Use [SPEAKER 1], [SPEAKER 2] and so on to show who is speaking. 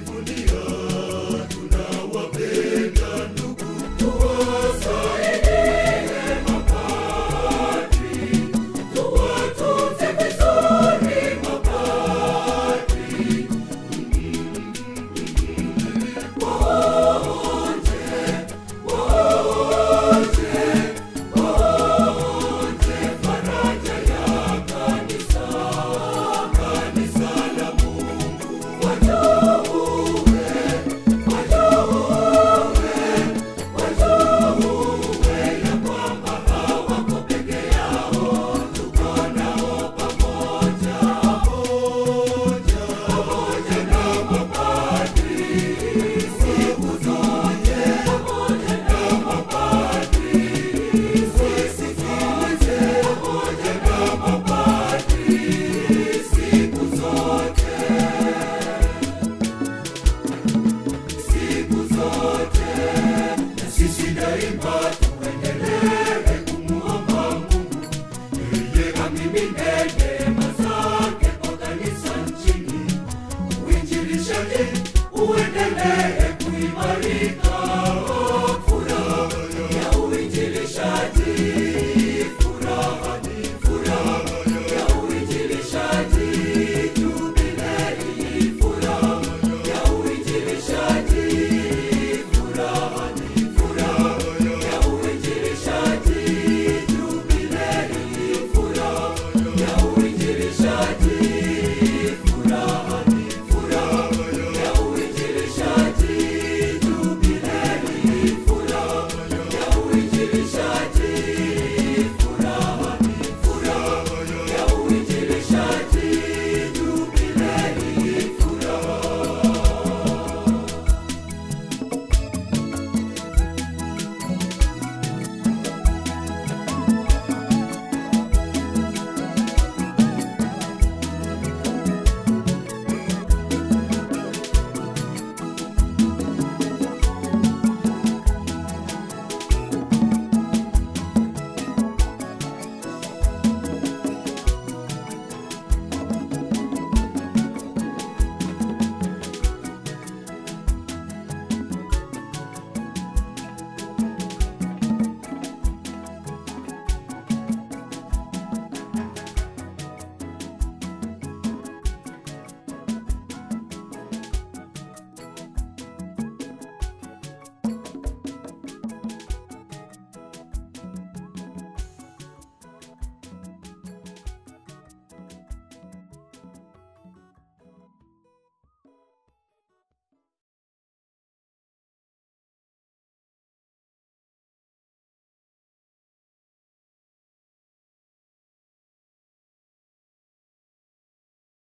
[SPEAKER 1] Believe, believe.
[SPEAKER 2] Amen.